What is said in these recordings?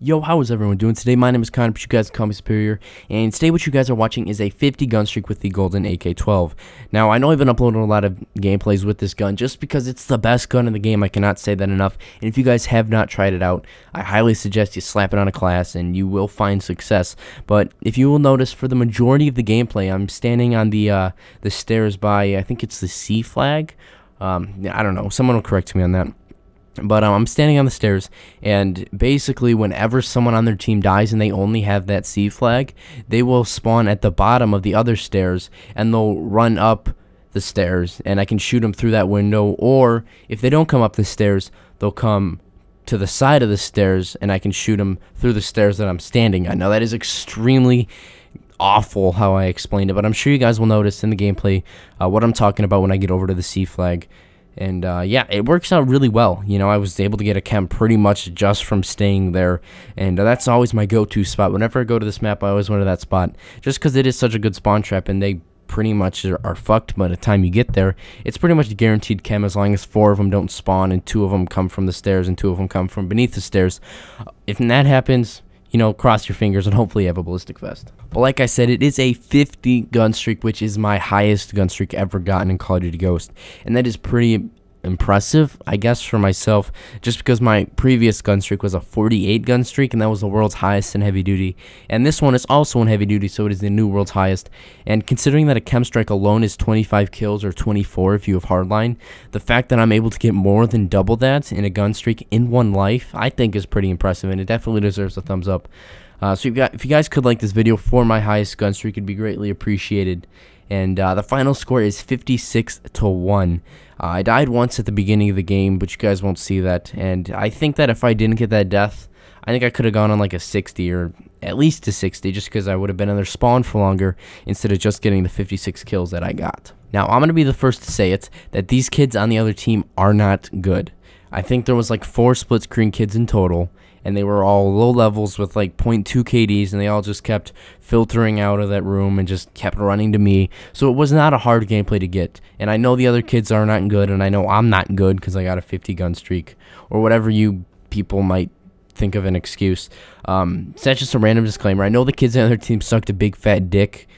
Yo, how is everyone doing today? My name is Connor, but you guys call me Superior, and today what you guys are watching is a 50 gun streak with the Golden AK-12. Now, I know I've been uploading a lot of gameplays with this gun just because it's the best gun in the game. I cannot say that enough, and if you guys have not tried it out, I highly suggest you slap it on a class, and you will find success. But if you will notice, for the majority of the gameplay, I'm standing on the uh, the stairs by, I think it's the C flag. Um, I don't know. Someone will correct me on that. But um, I'm standing on the stairs, and basically, whenever someone on their team dies and they only have that C flag, they will spawn at the bottom of the other stairs and they'll run up the stairs, and I can shoot them through that window. Or if they don't come up the stairs, they'll come to the side of the stairs, and I can shoot them through the stairs that I'm standing on. Now, that is extremely awful how I explained it, but I'm sure you guys will notice in the gameplay uh, what I'm talking about when I get over to the C flag. And uh, yeah, it works out really well. You know, I was able to get a KEM pretty much just from staying there. And uh, that's always my go-to spot. Whenever I go to this map, I always went to that spot. Just because it is such a good spawn trap and they pretty much are, are, fucked by the time you get there. It's pretty much guaranteed KEM as long as four of them don't spawn and two of them come from the stairs and two of them come from beneath the stairs. If that happens, you know, cross your fingers and hopefully have a ballistic vest. But like I said, it is a 50 gun streak, which is my highest gun streak ever gotten in Call of Duty Ghost. And that is pretty impressive, I guess, for myself, just because my previous gun streak was a 48 gun streak, and that was the world's highest in heavy duty. And this one is also in heavy duty, so it is the new world's highest. And considering that a KEM strike alone is 25 kills or 24 if you have hardline, the fact that I'm able to get more than double that in a gun streak in one life, I think is pretty impressive, and it definitely deserves a thumbs up. Uh, so if you, got, if you guys could like this video for my highest gun streak, it'd be greatly appreciated. And uh, the final score is 56 to 1. Uh, I died once at the beginning of the game, but you guys won't see that. And I think that if I didn't get that death, I think I could have gone on like a 60 or at least a 60 just because I would have been in their spawn for longer instead of just getting the 56 kills that I got. Now, I'm going to be the first to say it that these kids on the other team are not good. I think there was like four split screen kids in total, and they were all low levels with like 0.2 KDs, and they all just kept filtering out of that room and just kept running to me. So it was not a hard gameplay to get. And I know the other kids are not good, and I know I'm not good because I got a 50 gun streak or whatever you people might think of an excuse. Um, so that's just a random disclaimer. I know the kids on the other team sucked a big fat dick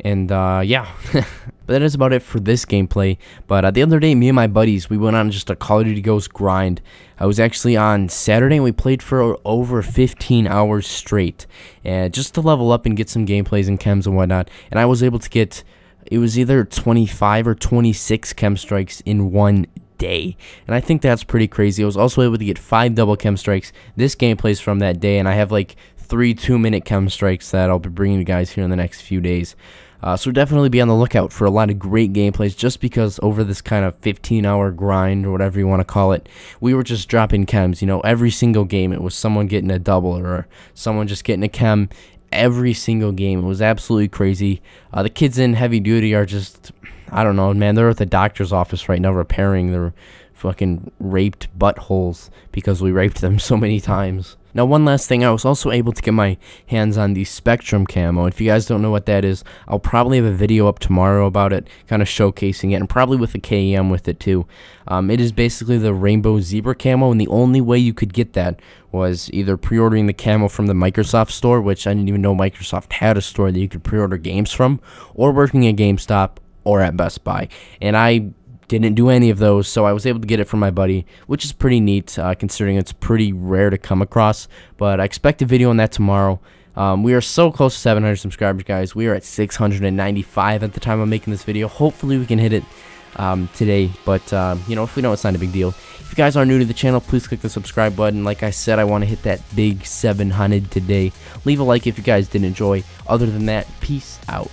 and uh, yeah, but that is about it for this gameplay. But uh, the other day, me and my buddies, we went on just a Call of Duty Ghost grind. I was actually on Saturday, and we played for over 15 hours straight, and just to level up and get some gameplays and KEMs and whatnot. And I was able to get, it was either 25 or 26 KEM strikes in one day. And I think that's pretty crazy. I was also able to get five double KEM strikes. This gameplay is from that day, and I have like three two minute KEM strikes that I'll be bringing you guys here in the next few days. Uh, so definitely be on the lookout for a lot of great gameplays just because over this kind of 15 hour grind or whatever you want to call it, we were just dropping KEMs. You know, every single game it was someone getting a double or someone just getting a KEM every single game. It was absolutely crazy. Uh, the kids in heavy duty are just, I don't know, man, they're at the doctor's office right now repairing their fucking raped buttholes because we raped them so many times. Now, one last thing, I was also able to get my hands on the Spectrum camo. If you guys don't know what that is, I'll probably have a video up tomorrow about it, kind of showcasing it, and probably with the KEM with it too. Um, it is basically the Rainbow Zebra camo, and the only way you could get that was either pre-ordering the camo from the Microsoft store, which I didn't even know Microsoft had a store that you could pre-order games from, or working at GameStop or at Best Buy. And I didn't do any of those, so I was able to get it from my buddy, which is pretty neat uh, considering it's pretty rare to come across. But I expect a video on that tomorrow. Um, we are so close to 700 subscribers, guys. We are at 695 at the time I'm making this video. Hopefully, we can hit it um, today. But, uh, you know, if we don't, it's not a big deal. If you guys are new to the channel, please click the subscribe button. Like I said, I want to hit that big 700 today. Leave a like if you guys did enjoy. Other than that, peace out.